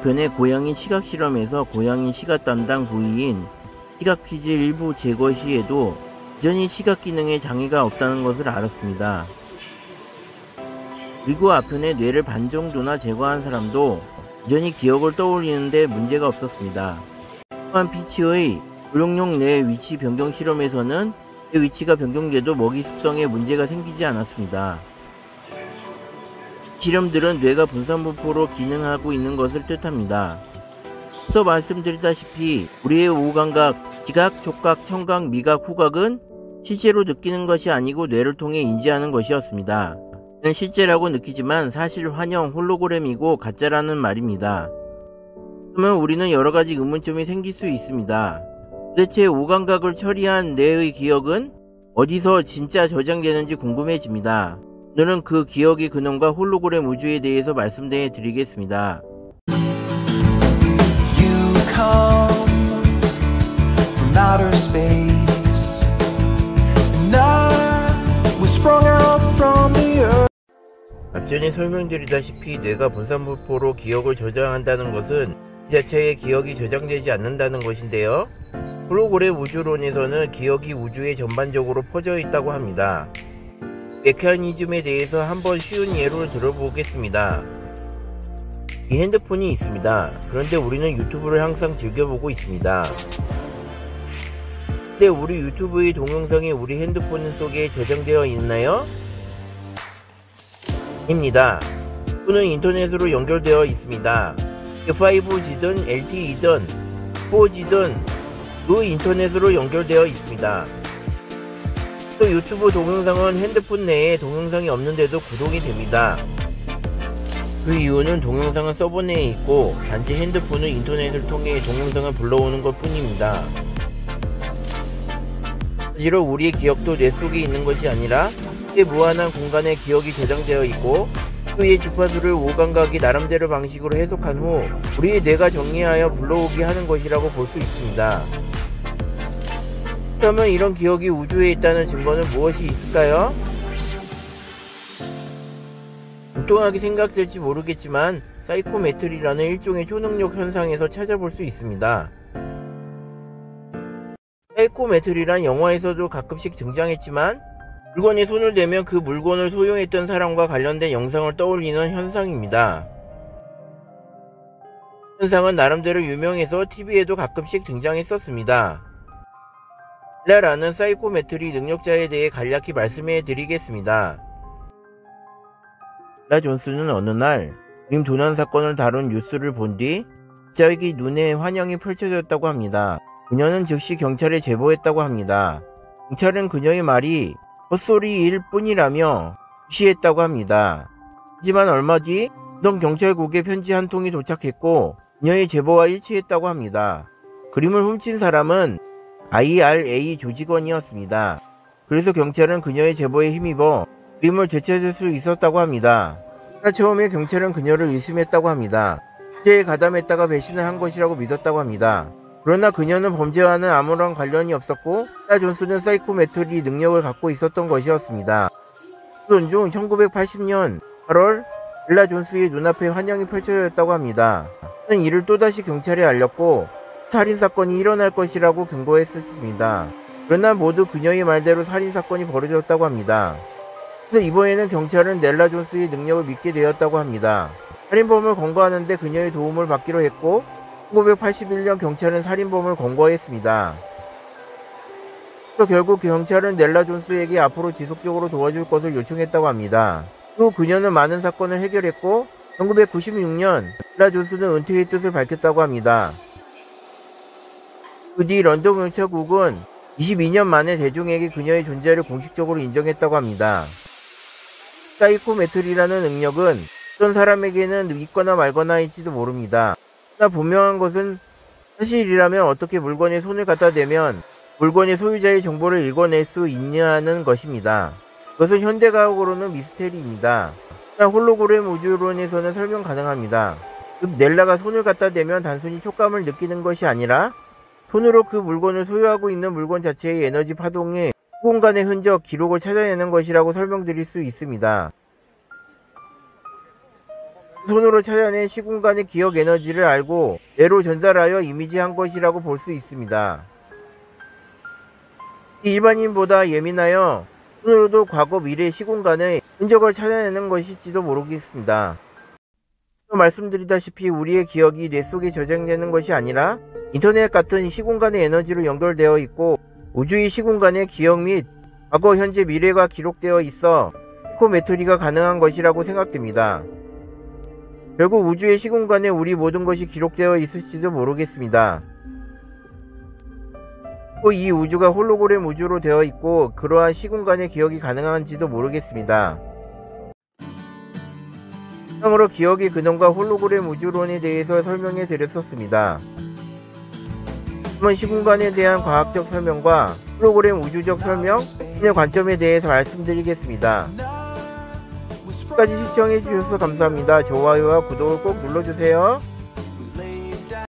앞편의 고양이 시각 실험에서 고양이 시각 담당 부위인 시각 퀴즈 일부 제거 시에도 여전히 시각 기능에 장애가 없다는 것을 알았습니다. 그리고 앞편의 뇌를 반 정도나 제거한 사람도 여전히 기억을 떠올리는데 문제가 없었습니다. 또한 피치의 고용용 뇌 위치 변경 실험에서는 뇌 위치가 변경돼도 먹이 숙성에 문제가 생기지 않았습니다. 실험들은 뇌가 분산부포로 기능하고 있는 것을 뜻합니다. 앞서 말씀드렸다시피 우리의 오감각, 지각, 촉각, 청각, 미각, 후각은 실제로 느끼는 것이 아니고 뇌를 통해 인지하는 것이었습니다. 는 실제라고 느끼지만 사실 환영, 홀로그램이고 가짜라는 말입니다. 그러면 우리는 여러 가지 의문점이 생길 수 있습니다. 도대체 오감각을 처리한 뇌의 기억은 어디서 진짜 저장되는지 궁금해집니다. 오늘은 그 기억의 근원과 홀로그램 우주에 대해서 말씀해 드리겠습니다. 앞전에 설명드리다시피 뇌가 분산부포로 기억을 저장한다는 것은 이 자체의 기억이 저장되지 않는다는 것인데요. 홀로그램 우주론에서는 기억이 우주에 전반적으로 퍼져 있다고 합니다. 메커니즘에 대해서 한번 쉬운 예로 들어보겠습니다. 이 핸드폰이 있습니다. 그런데 우리는 유튜브를 항상 즐겨보고 있습니다. 근데 우리 유튜브의 동영상이 우리 핸드폰 속에 저장되어 있나요? 입니다. 또는 인터넷으로 연결되어 있습니다. 5G든 LTE든 4G든 그 인터넷으로 연결되어 있습니다. 또 유튜브 동영상은 핸드폰 내에 동영상이 없는데도 구독이 됩니다. 그 이유는 동영상은 서버 내에 있고 단지 핸드폰은 인터넷을 통해 동영상을 불러오는 것 뿐입니다. 사실은 우리의 기억도 뇌 속에 있는 것이 아니라 꽤 무한한 공간에 기억이 저장되어 있고 또의 주파수를 오감각이 나름대로 방식으로 해석한 후 우리의 뇌가 정리하여 불러오게 하는 것이라고 볼 수 있습니다. 그렇다면 이런 기억이 우주에 있다는 증거는 무엇이 있을까요? 엉뚱하게 생각될지 모르겠지만 psychometry라는 일종의 초능력 현상에서 찾아볼 수 있습니다. psychometry란 영화에서도 가끔씩 등장했지만 물건에 손을 대면 그 물건을 소유했던 사람과 관련된 영상을 떠올리는 현상입니다. 현상은 나름대로 유명해서 TV에도 가끔씩 등장했었습니다. 라라는 psychometry 능력자에 대해 간략히 말씀해 드리겠습니다. 라 존스는 어느 날 그림 도난 사건을 다룬 뉴스를 본 뒤 갑자기 눈에 환영이 펼쳐졌다고 합니다. 그녀는 즉시 경찰에 제보했다고 합니다. 경찰은 그녀의 말이 헛소리일 뿐이라며 무시했다고 합니다. 하지만 얼마 뒤동 경찰국에 편지 한 통이 도착했고 그녀의 제보와 일치했다고 합니다. 그림을 훔친 사람은 IRA 조직원이었습니다. 그래서 경찰은 그녀의 제보에 힘입어 그림을 되찾을 수 있었다고 합니다. 처음에 경찰은 그녀를 의심했다고 합니다. 범죄에 가담했다가 배신을 한 것이라고 믿었다고 합니다. 그러나 그녀는 범죄와는 아무런 관련이 없었고 사 존스는 psychometry 능력을 갖고 있었던 것이었습니다. 중 1980년 8월 엘라 존스의 눈앞에 환영이 펼쳐졌다고 합니다. 이를 또다시 경찰에 알렸고 살인사건이 일어날 것이라고 경고했었습니다. 그러나 모두 그녀의 말대로 살인사건이 벌어졌다고 합니다. 그래서 이번에는 경찰은 넬라 존스의 능력을 믿게 되었다고 합니다. 살인범을 검거하는데 그녀의 도움을 받기로 했고 1981년 경찰은 살인범을 검거했습니다. 또 결국 경찰은 넬라 존스에게 앞으로 지속적으로 도와줄 것을 요청했다고 합니다. 또 그녀는 많은 사건을 해결했고 1996년 넬라 존스는 은퇴의 뜻을 밝혔다고 합니다. 그뒤 런던 경찰국은 22년 만에 대중에게 그녀의 존재를 공식적으로 인정했다고 합니다. 사이코메트리라는 능력은 어떤 사람에게는 믿거나 말거나일지도 모릅니다. 그러나 분명한 것은 사실이라면 어떻게 물건에 손을 갖다 대면 물건의 소유자의 정보를 읽어낼 수 있냐는 것입니다. 그것은 현대과학으로는 미스테리입니다. 홀로그램 우주론에서는 설명 가능합니다. 즉 넬라가 손을 갖다 대면 단순히 촉감을 느끼는 것이 아니라 손으로 그 물건을 소유하고 있는 물건 자체의 에너지 파동의 공간의 흔적, 기록을 찾아내는 것이라고 설명드릴 수 있습니다. 손으로 찾아낸 시공간의 기억 에너지를 알고 뇌로 전달하여 이미지한 것이라고 볼 수 있습니다. 일반인보다 예민하여 손으로도 과거 미래 시공간의 흔적을 찾아내는 것일지도 모르겠습니다. 또 말씀드리다시피 우리의 기억이 뇌 속에 저장되는 것이 아니라 인터넷 같은 시공간의 에너지로 연결되어 있고 우주의 시공간의 기억 및 과거, 현재, 미래가 기록되어 있어 psychometry가 가능한 것이라고 생각됩니다. 결국 우주의 시공간에 우리 모든 것이 기록되어 있을지도 모르겠습니다. 또 이 우주가 홀로그램 우주로 되어 있고 그러한 시공간의 기억이 가능한지도 모르겠습니다. 이상으로 기억의 근원과 홀로그램 우주론에 대해서 설명해 드렸었습니다. 다음은 시공간에 대한 과학적 설명과 홀로그램 우주적 설명, 신의 관점에 대해서 말씀드리겠습니다. 끝까지 시청해 주셔서 감사합니다. 좋아요와 구독을 꼭 눌러주세요.